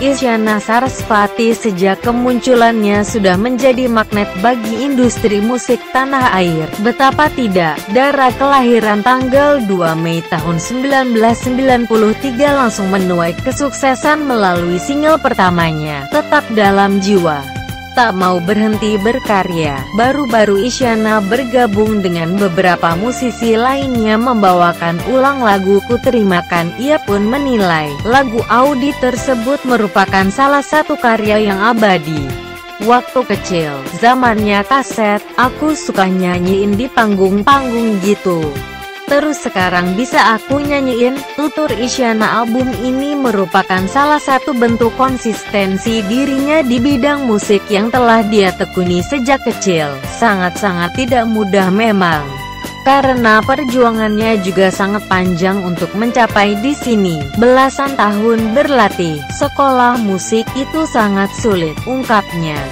Isyana Sarasvati sejak kemunculannya sudah menjadi magnet bagi industri musik tanah air. Betapa tidak, Dara kelahiran tanggal 2 Mei tahun 1993 langsung menuai kesuksesan melalui single pertamanya, Tetap Dalam Jiwa tak mau berhenti berkarya. Baru-baru Isyana bergabung dengan beberapa musisi lainnya membawakan ulang lagu Ku Terimakan. Ia pun menilai, lagu Audi tersebut merupakan salah satu karya yang abadi. Waktu kecil, zamannya kaset, aku suka nyanyiin di panggung-panggung gitu. Terus sekarang bisa aku nyanyiin, tutur Isyana album ini merupakan salah satu bentuk konsistensi dirinya di bidang musik yang telah dia tekuni sejak kecil. Sangat-sangat tidak mudah memang. Karena perjuangannya juga sangat panjang untuk mencapai di sini. Belasan tahun berlatih, sekolah musik itu sangat sulit, ungkapnya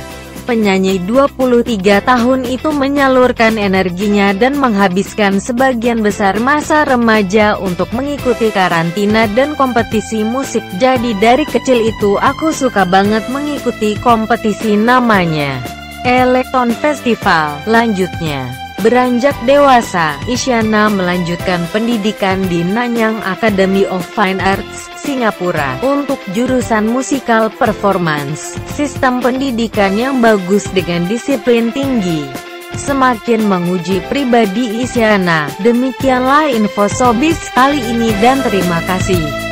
penyanyi 23 tahun itu menyalurkan energinya dan menghabiskan sebagian besar masa remaja untuk mengikuti karantina dan kompetisi musik. Jadi dari kecil itu aku suka banget mengikuti kompetisi namanya Electron Festival. Lanjutnya Beranjak dewasa, Isyana melanjutkan pendidikan di Nanyang Academy of Fine Arts, Singapura, untuk jurusan musikal performance. Sistem pendidikan yang bagus dengan disiplin tinggi. Semakin menguji pribadi Isyana. Demikianlah info Sobis kali ini dan terima kasih.